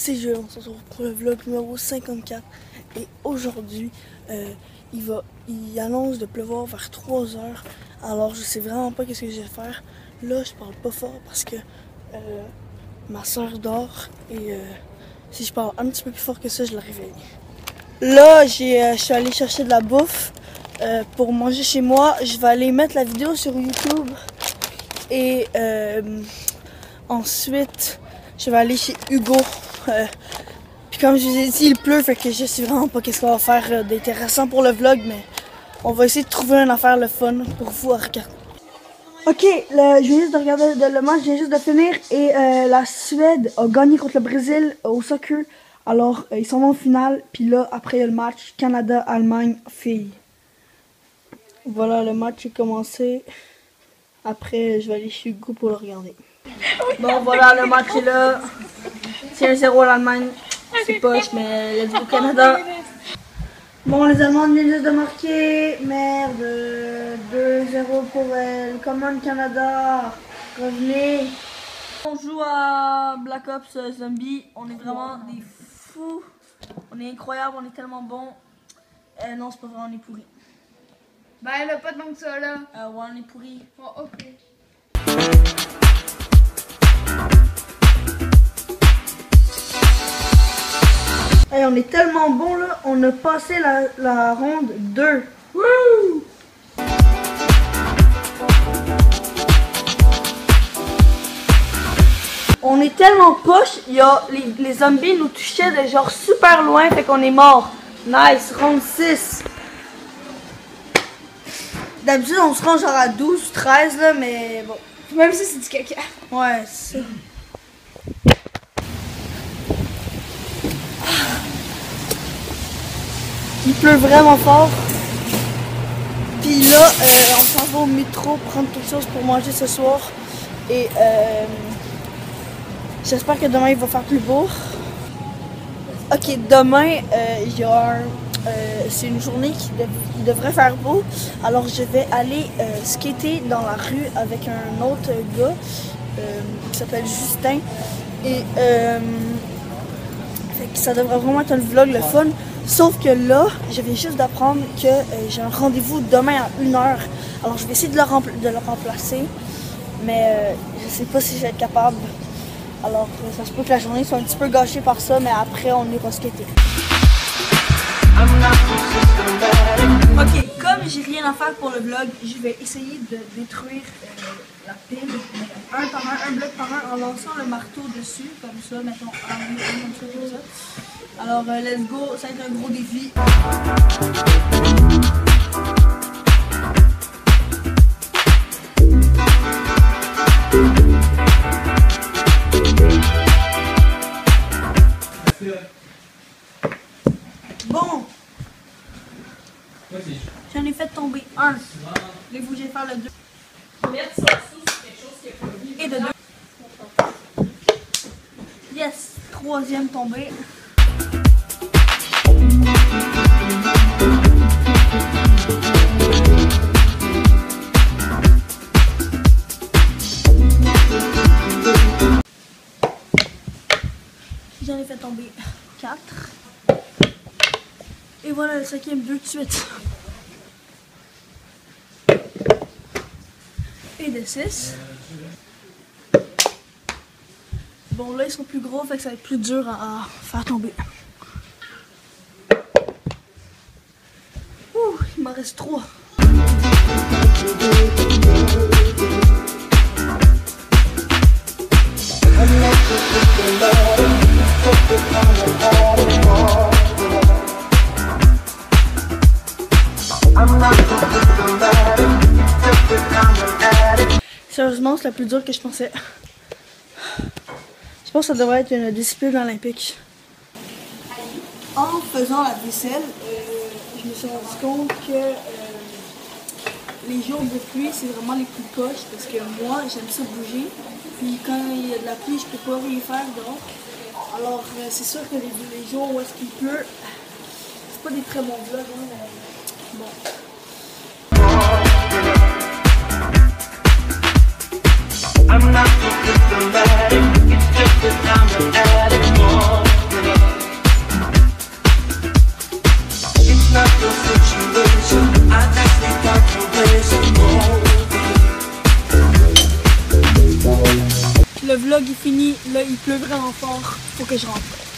c'est Joël, on se retrouve pour le vlog numéro 54 et aujourd'hui euh, il va il annonce de pleuvoir vers 3 heures. Alors je sais vraiment pas qu'est-ce que je vais faire. Là je parle pas fort parce que euh, ma soeur dort et euh, si je parle un petit peu plus fort que ça je la réveille. Là j'ai euh, je suis allée chercher de la bouffe pour manger chez moi. Je vais aller mettre la vidéo sur YouTube. Et ensuite je vais aller chez Hugo euh, puis comme je vous ai dit, il pleut, fait que je sais vraiment pas qu'est-ce qu'on va faire euh, d'intéressant pour le vlog, mais on va essayer de trouver une affaire le fun pour vous à regarder. Ok, je viens juste de regarder de- le match, je viens juste de finir et euh, la Suède a gagné contre le Brésil au soccer. Alors ils sont en finale, puis là après il y a le match Canada-Allemagne filles. Voilà, le match est commencé. Après, je vais aller chez Hugo pour le regarder. Bon, voilà, le match est là. C'est 1-0 l'Allemagne. C'est poche, mais let's go Canada. Bon, les Allemands viennent de marquer. Merde. 2-0 pour elle. Comment Canada Revenez. On joue à Black Ops Zombie. On est vraiment des fous. On est incroyable, on est tellement bon. Euh, non, c'est pas vrai, on est pourri. Ben là, pas tant que ça là. Euh, ouais, on est pourri. Bon, ok. Hey, on est tellement bon là, on a passé la, la ronde 2. On est tellement poche, y a, les, les zombies nous touchaient de genre super loin, fait qu'on est mort. Nice, ronde 6. D'habitude on se rend genre à 12, 13 là, mais bon. Même si c'est du caca. Ouais, c'est ça. Il pleut vraiment fort. Puis là, euh, on s'en va au métro prendre quelque chose pour manger ce soir. Et euh, j'espère que demain il va faire plus beau. Ok, demain, euh, c'est une journée qui, qui devrait faire beau. Alors je vais aller skater dans la rue avec un autre gars qui s'appelle Justin. Et ça devrait vraiment être un vlog le fun. Sauf que là, je viens juste d'apprendre que euh, j'ai un rendez-vous demain à 1h. Alors je vais essayer de le, remplacer. Mais euh, je sais pas si je vais être capable. Alors euh, ça se peut que la journée soit un petit peu gâchée par ça, mais après on ira skater. Ok, comme j'ai rien à faire pour le vlog, je vais essayer de détruire euh, la pile un par un, un bloc par un, en lançant le marteau dessus, comme ça, mettons un, un, comme ça, comme ça. Alors, euh, let's go, ça va être un gros défi. Bon, j'en ai fait tomber un. Que j'aille faire le deux? Et de deux. Yes, troisième tombé. J'en ai fait tomber 4. Et voilà le cinquième deux de suite. Et de 6. Bon là ils sont plus gros fait que ça va être plus dur à faire tomber. Ouh, il reste 3. Sérieusement, c'est la plus dure que je pensais. Je pense que ça devrait être une discipline olympique. En faisant la vaisselle, euh, je me suis rendu compte que euh, les jours de pluie, c'est vraiment les plus poches parce que moi, j'aime ça bouger. Puis quand il y a de la pluie, je peux pas rien faire dehors. Alors, euh, c'est sûr que les, les jours où est-ce qu'il pleut, c'est pas des très bons vlogs, hein, mais bon. I'm not Le vlog est fini, là il pleut vraiment fort, faut que je rentre.